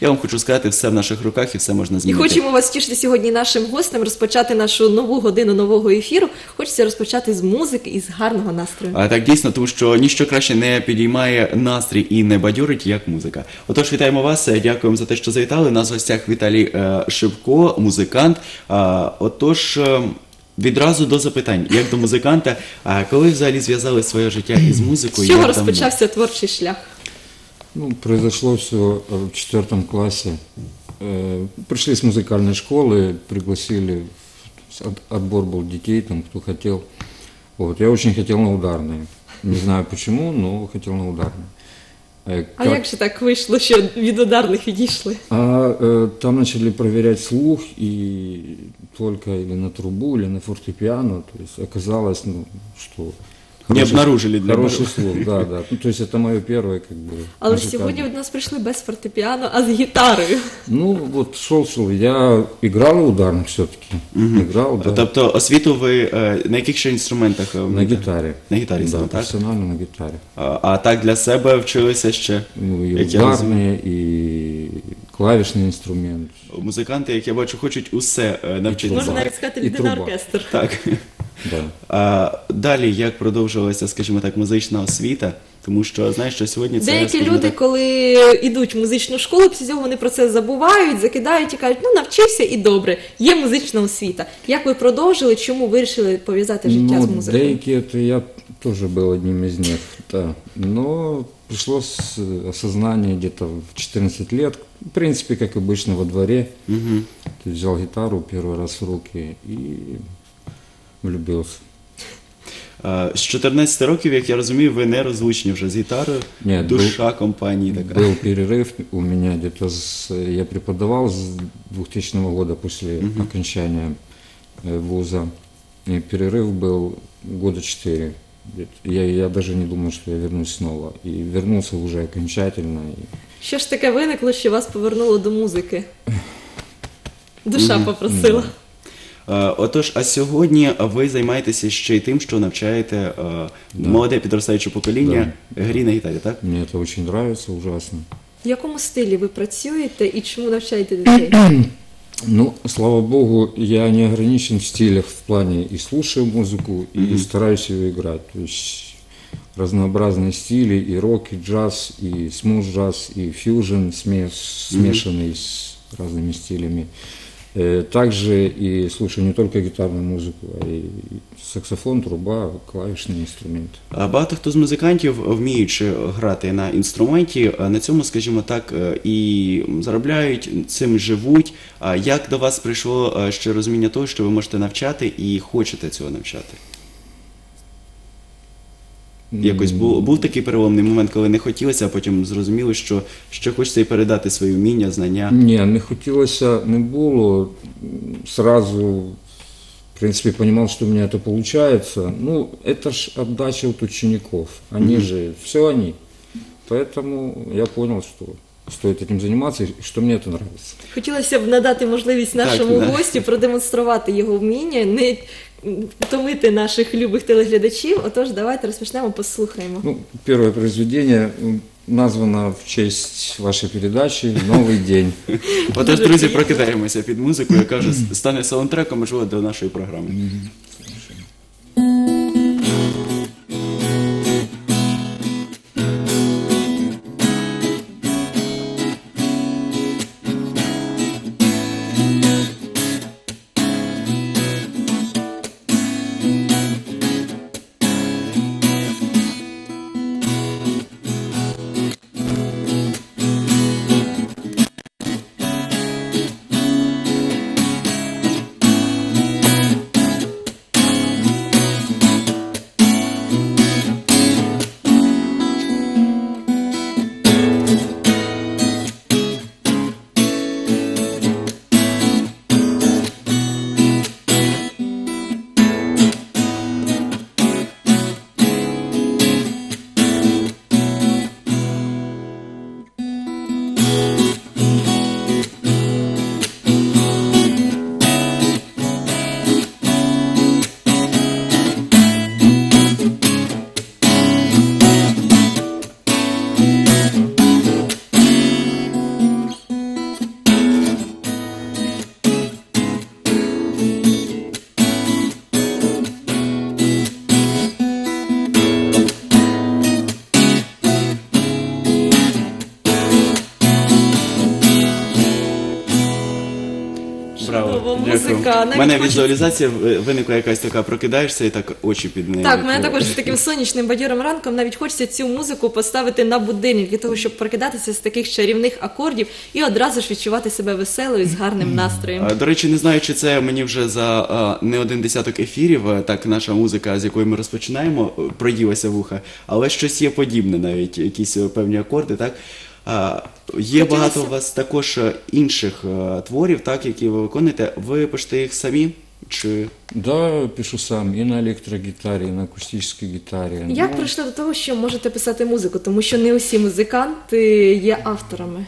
я вам хочу сказати, все в наших руках і все можна І хочемо вас тішити сьогодні нашим гостем, розпочати нашу нову годину нового ефіру. Хочеться розпочати з музики і з гарного настрою. А так дійсно, тому що ніщо краще не підіймає настрій і не бадьорить, як музика. Отож, вітаємо вас. Дякуємо за те, що завітали. Нас в гостях Віталій е, Шевко, музикант. Отож. е, Відразу до запитань, як до музиканта, а коли взагалі зв'язали своє життя із музикою? З чого як давно? розпочався творчий шлях? Ну, произошло все в четвертом классе. Э, Пришли с музыкальной школы, пригласили, в- от- отбор был детей, там, кто хотел. Вот, я очень хотел на ударные. Не знаю почему, но хотел на ударные. Э, А как- як же так вийшло, що від ударних відійшли? А э, там начали проверять слух, и только или на трубу, или на фортепиано. То есть оказалось, ну, что... Не обнаружили для Хороший него. слух, да, да. Ну, то есть это мое первое, как бы, Але музыкальное. сьогодні до нас прийшли без фортепіано, а з гітарою. Ну, вот шел, шел. Я играл в ударных все-таки. Играл, да. Тобто освіту ви е, на яких ще інструментах? е, на вмієте? гитаре. На гітарі Да, саме, так? профессионально на гитаре. А, а так для себе вчилися ще. Ну, и Як я розумію. ударные, и клавишный инструмент. Музиканти, як я бачу, хочуть усе е, навчитися. Можна труба. навіть сказати, І людина труба. оркестр. Так. Да. А, далі, як продовжувалася, скажімо так, музична освіта, тому що знаєш, що сьогодні це Деякі скажімо люди, так, коли йдуть в музичну школу, після цього вони про це забувають, закидають і кажуть, ну навчився і добре, є музична освіта. Як ви продовжили, чому вирішили пов'язати життя з Ну, музикою? деякі это я тоже был одним из них, да. Но пришло с- осознание где-то в 14 лет, в принципе, как обычно во дворе. Мгм. То есть взял гитару первый раз в руки и влюбился. А, з 14 років, як я розумію, ви не розлучні вже з гітарою, Ні, душа компанії така. Был перерыв у меня где-то, с, я преподавал с 2000 года после окончания э, вуза. И перерыв был года четыре. где-то. Я, я даже не думал, что я вернусь снова. И вернулся уже окончательно. И Що ж таке виникло, що вас повернуло до музики? Душа попросила. Е, Отож, а сьогодні ви займаєтеся ще й тим, що навчаєте е, молоде підростаюче покоління грі на гітарі, так? Мне это очень нравится, ужасно. В якому стилі ви працюєте і чому навчаєте дітей? Ну, слава богу, я не ограничен в стилях в плане и слушаю музыку, и стараюсь ее играть. То есть разнообразные стили, и рок, и джаз, и смуз-джаз, и фьюжн смес, смешанный с разными стилями. Э, Также и слушаю не только гитарную музыку, а и саксофон, труба, клавишные инструменты. А Багато хто з музикантів, вміючи грати на інструменті, е, на цьому, скажімо так, е, і заробляють, цим живуть. А як до вас прийшло е, ще розуміння того, що ви можете навчати і хочете цього навчати? Якось був, був такий переломний момент, коли не хотілося, а потім зрозуміли, що ще хочеться і передати свої вміння, знання. Не, не хотілося, не було. Сразу, в принципе, понимал, что у меня это получается. Ну, это ж отдача от учеников. Они же, все они. Поэтому я понял, что стоит этим заниматься, и что мне это нравится. Хотілося б надати можливість нашому да. гостю продемонструвати його вміння, не втомити наших любих телеглядачів. Отож, давайте розпочнемо, послухаємо. Ну, Перше произведення названо в честь вашої передачі Новий день». Отож, друзі, прокидаємося під музику, яка вже стане саундтреком, можливо, до нашої програми. Музика. У Навіть мене хочеться- візуалізація виникла якась така, прокидаєшся і так очі під нею. Так, мене також з таким сонячним бадьорим ранком навіть хочеться цю музику поставити на будильник для того, щоб прокидатися з таких чарівних акордів і одразу ж відчувати себе веселою з гарним настроєм. А, До речі, не знаю, чи це мені вже за а, не один десяток ефірів, так наша музика, з якої ми розпочинаємо, е, проїлася вуха, але щось є подібне, навіть якісь е, певні акорди, так? А, є Хотілося- багато у вас також е, інших е, творів, так, які ви виконуєте. Ви пишете їх самі? Чи Да, пишу сам и на электрогитаре, и на акустической гитаре. Як Ну, прийшли до того, що можете писати музику? Тому що не усі музиканти є авторами.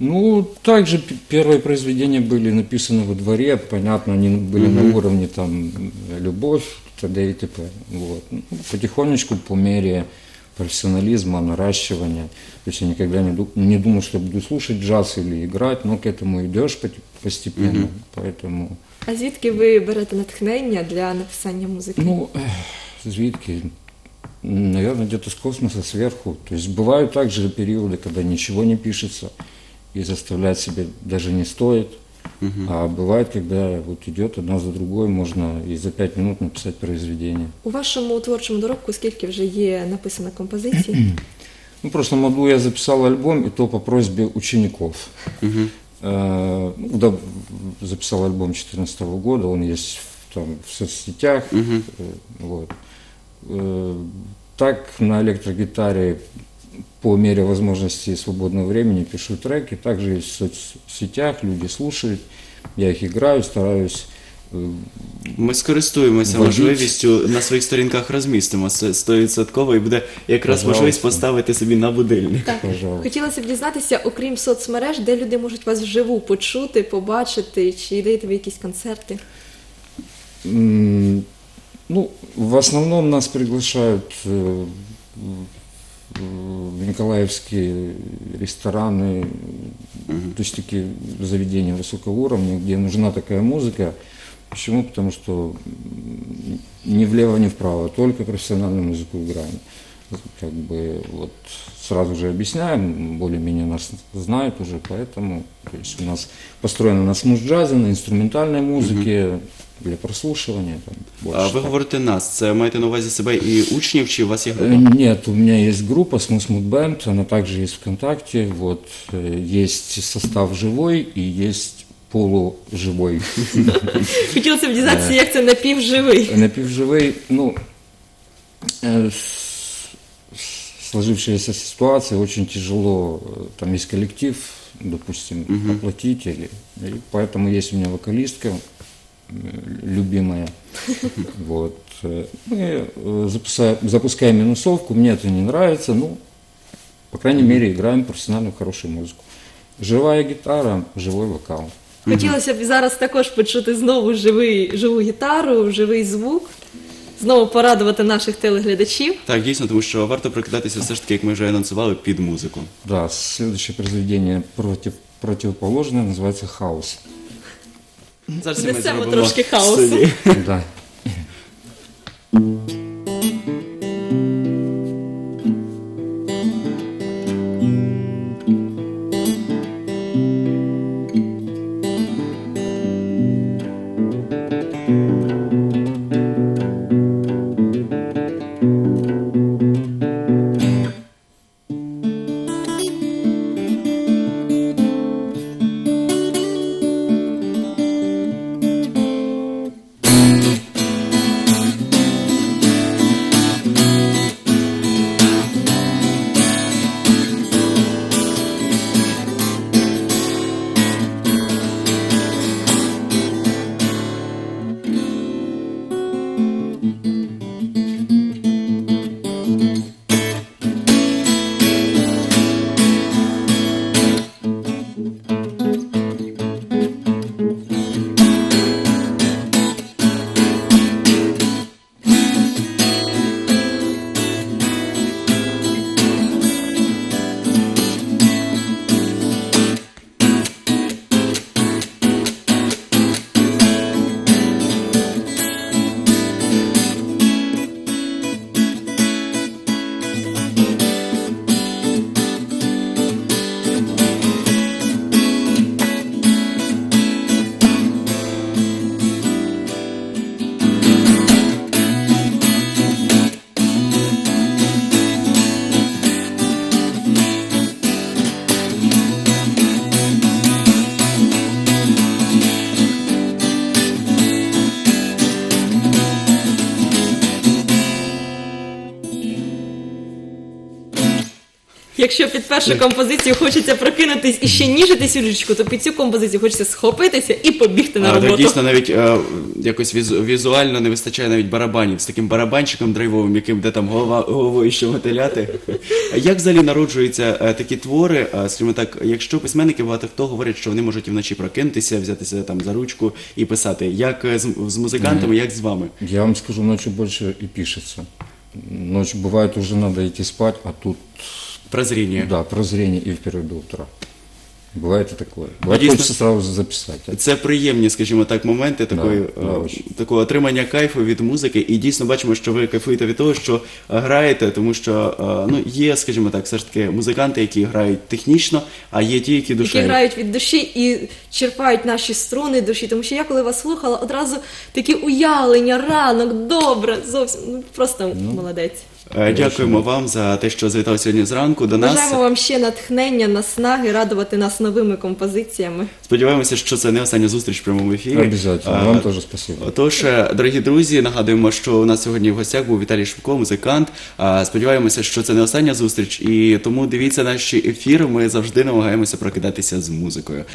Ну, также п- первые произведения были написаны во дворе, понятно, они были на уровне там любовь, т.д. и т.п. Вот. Ну, Потихонечку, по мере профессионализма, наращивания. То есть я никогда не, ду- не думал, что буду слушать джаз или играть, но к этому идешь пот- постепенно. Поэтому, А звідки ви берете натхнення для написання музики? ну, эх, звідки, наверное, где-то с космоса сверху. То есть бывают также периоды, когда ничего не пишется, и заставлять себя даже не стоит. А бывает, когда вот идет одна за другой, можно и за пять минут написать произведение. У вашому творчому доробку скільки вже є написано композицій? Ну, в прошлом году я записал альбом, и то по просьбе учеников. Э, ну, да, записал альбом 2014 года, он есть в, там, в соцсетях. э, вот. Э, Так на электрогитаре по мере возможности свободного времени пишу треки. Также есть в соцсетях, люди слушают, я их играю, стараюсь э, ми скористуємося Вводіть. можливістю на своїх сторінках розмістимо це 100% і буде якраз Пожалуйста. можливість поставити собі на будильник. Так, Пожалуйста. хотілося б дізнатися, окрім соцмереж, де люди можуть вас вживу почути, побачити, чи даєте ви якісь концерти? Ну, в основном нас приглашают э, Николаевские рестораны, то есть такие заведения высокого уровня, где нужна такая музыка. Почему? Потому что м, ни влево, ни вправо, только профессиональную музыку играем. Как бы вот сразу же объясняем, более-менее нас знают уже, поэтому то есть у нас построено на смуз-джазе, на инструментальной музыке, для прослушивания. Там, больше А ви так. говорите нас, це маєте на увазі себе і учнів, чи у вас є Э, група? Нет, у меня есть группа Smooth Mood Band, она также есть ВКонтакте. Вот э, есть состав живой и есть полуживой. Хотілося б дізнатися, як це напівживий. Напівживий, ну, э, с- с- сложившаяся ситуация очень тяжело. э, Там есть коллектив, допустим, оплатить, или, и поэтому есть у меня вокалистка э, любимая. Вот. э, Мы э, запуска- запускаем минусовку, мне это не нравится, ну, по крайней мере, играем профессиональную хорошую музыку. Живая гитара, живой вокал. Хотілося б зараз також почути знову живий, живу гітару, живий звук, знову порадувати наших телеглядачів. Так, дійсно, тому що варто прокидатися все ж таки, як ми вже анонсували, під музику. Да, следующее произведение против, противоположное называется «Хаос». Зараз ми Внесемо зробимо трошки в хаосу. студії. Да. Якщо під першу композицію хочеться прокинутись і ще ніжитись у ліжечку, то під цю композицію хочеться схопитися і побігти на А, так роботу. дійсно навіть е, якось візу- візуально не вистачає навіть барабанів з таким барабанчиком драйвовим, яким де там голова головою ще мотиляти. Як взагалі народжуються е, такі твори? Е, Скажімо так, якщо письменники багато хто говорять, що вони можуть і вночі прокинутися, взятися там за ручку і писати. Як е, з, з музикантами, як з вами? Я вам скажу, ночью больше и пишется. Ночью бывает уже надо идти спать, а тут, Прозріння. да, прозрение и вперед до утра. Бывает и такое. Бывает Единственное- хочется сразу записать. Це приємні, скажімо так, моменти такої, да, е, такого отримання кайфу від музики. І дійсно бачимо, що ви кайфуєте від того, що е, граєте, тому що е, ну, є, скажімо так, все ж таки музиканти, які грають технічно, а є ті, які які душею. грають від душі і черпають наші струни душі. Тому що я коли вас слухала, одразу такі уявлення, ранок, добре, зовсім ну просто молодець. Е, Дякуємо вам за те, що завітали сьогодні зранку до нас. Бажаємо вам ще натхнення, наснаги, радувати нас новими композиціями. Сподіваємося, що це не остання зустріч в прямому ефірі. Обязательно. Е, Вам тоже спасибо. Отож, е, дорогі друзі, нагадуємо, що у нас сьогодні в гостях був Віталій Шевко, музикант. Сподіваємося, що це не остання зустріч, і тому дивіться наші ефіри. Ми завжди намагаємося прокидатися з музикою.